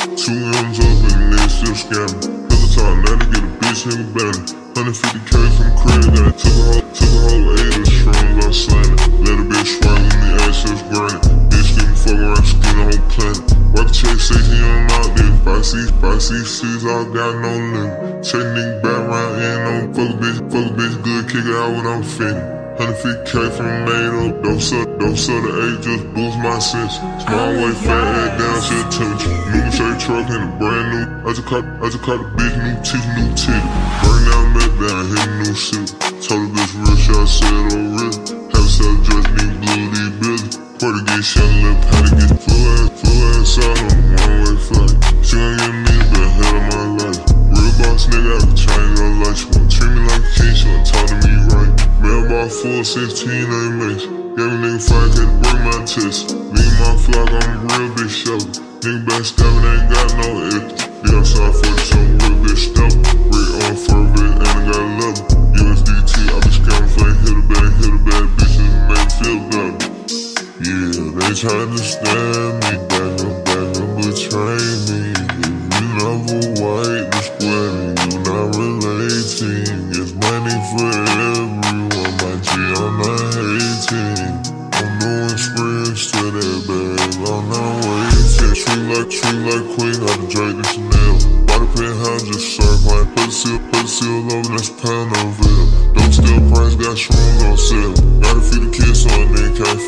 Two M's up and they still scamming. time now to get a bitch in the banner. 150k from the crib, got took a whole, took a whole eight of shrooms, I slammed it. Let a bitch swallow me, access granted. Bitch give me fuck around, skin the whole planet. Why the check say he on out there? C, five C, six, I got no limit. Check nigga back round, and on fuck a bitch, fuck a bitch good, kick it out when I'm finished. 150k from made up, don't suck, don't suck the eight, just boost my sense. Small oh, way, fat head down, shit temperature. New straight truck and a brand new. I just caught, I just caught a bitch, new teeth, new titty. Burn down met down, hit a new shit. Told the bitch real shit, I said oh real. Have a cell dress, need blue, need Billy. Portuguese shell, lip, how to get full ass, full ass out on a one way flight. 416, they makes. Gave a nigga had to break my test. Leave my flock, I'm a real big shovel. Nigga backstabbing, ain't got no extra. Be outside for the some real big stuff. Red on fur, bitch, and I got level. USDT, I be scamming flame, hit a bag, hit a bad bitches, and make me feel better. Yeah, they try to stab me, back up, back up, betray me. If you never wipe the square, then you not relating. It's money for everyone, I'm doing to that bag, I'm not waiting. True like, true like Queen, got the Drake and Chanel. Body penthouse, just serve my put a seal, put a seal over, that's pound of veil. Don't steal price, got shrooms on sale. Gotta feed the kids so a nigga can't.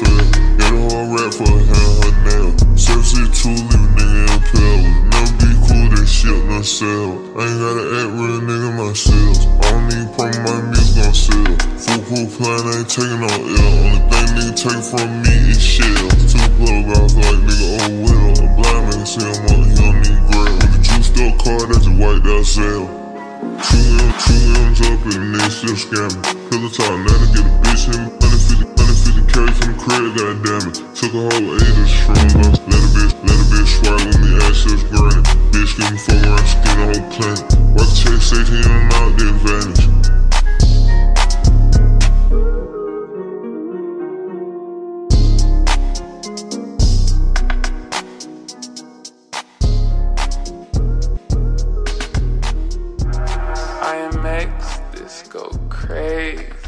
Get a whole rap for a hand, her nail. Service it two, leave a nigga pill. Never be cool, that shit no sell. I ain't gotta act real nigga myself. I don't need promo, my music gon' sell. Full cool plan, I ain't taking no L. Nigga take from me is shells. Two plug off like nigga oh, old widow. A blind man see him up, he don't need grail. With the juice still card, that's a white out sale. Two M's, two M's up and they still scamming. Peloton, now to get a bitch in 150, 150k from the crib, goddamn it. Took a whole eight of shrooms, let a bitch, let a bitch swallow me, access granted. Bitch give me fuck around, skin the whole planet. The check say he on out there, crazy.